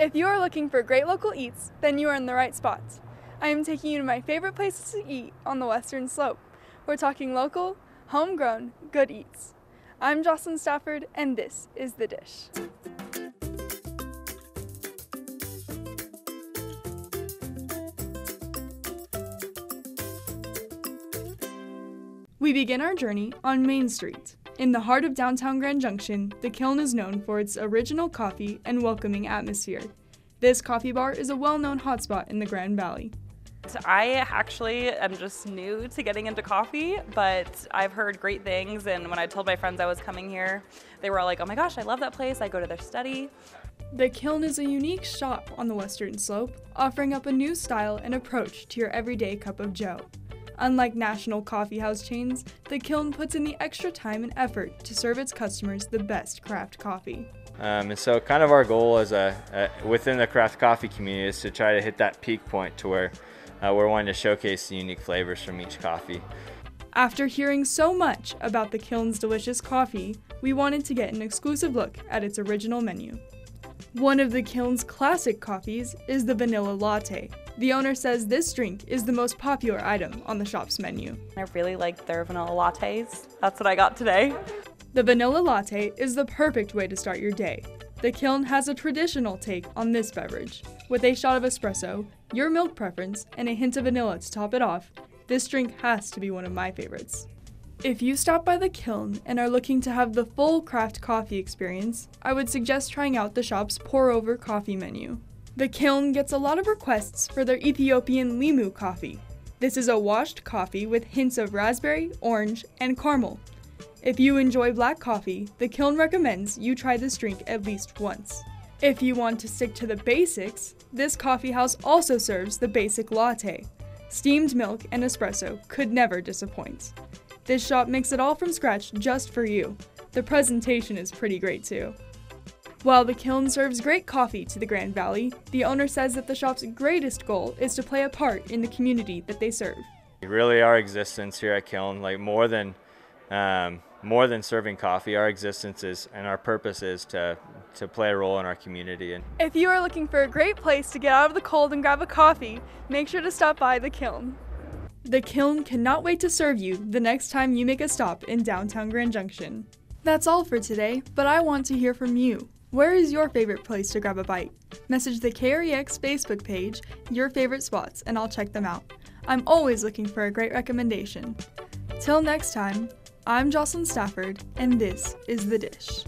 If you are looking for great local eats, then you are in the right spot. I am taking you to my favorite places to eat on the Western Slope. We're talking local, homegrown, good eats. I'm Jocelyn Stafford, and this is The Dish. We begin our journey on Main Street. In the heart of downtown Grand Junction, the Kiln is known for its original coffee and welcoming atmosphere. This coffee bar is a well known hotspot in the Grand Valley. I actually am just new to getting into coffee, but I've heard great things. And when I told my friends I was coming here, they were all like, oh my gosh, I love that place. I go to their study. The Kiln is a unique shop on the Western Slope, offering up a new style and approach to your everyday cup of joe. Unlike national coffeehouse chains, the Kiln puts in the extra time and effort to serve its customers the best craft coffee. Um, and so, kind of our goal as a, a, within the craft coffee community is to try to hit that peak point to where uh, we're wanting to showcase the unique flavors from each coffee. After hearing so much about the Kiln's delicious coffee, we wanted to get an exclusive look at its original menu. One of the Kiln's classic coffees is the vanilla latte, the owner says this drink is the most popular item on the shop's menu. I really like their vanilla lattes. That's what I got today. The vanilla latte is the perfect way to start your day. The Kiln has a traditional take on this beverage. With a shot of espresso, your milk preference, and a hint of vanilla to top it off, this drink has to be one of my favorites. If you stop by the Kiln and are looking to have the full craft coffee experience, I would suggest trying out the shop's pour over coffee menu. The kiln gets a lot of requests for their Ethiopian limu coffee. This is a washed coffee with hints of raspberry, orange, and caramel. If you enjoy black coffee, the kiln recommends you try this drink at least once. If you want to stick to the basics, this coffee house also serves the basic latte. Steamed milk and espresso could never disappoint. This shop makes it all from scratch just for you. The presentation is pretty great too. While the kiln serves great coffee to the Grand Valley, the owner says that the shop's greatest goal is to play a part in the community that they serve. Really, our existence here at Kiln, like more than um, more than serving coffee, our existence is and our purpose is to to play a role in our community. And if you are looking for a great place to get out of the cold and grab a coffee, make sure to stop by the Kiln. The Kiln cannot wait to serve you the next time you make a stop in downtown Grand Junction. That's all for today, but I want to hear from you. Where is your favorite place to grab a bite? Message the KREX Facebook page your favorite spots and I'll check them out. I'm always looking for a great recommendation. Till next time, I'm Jocelyn Stafford and this is The Dish.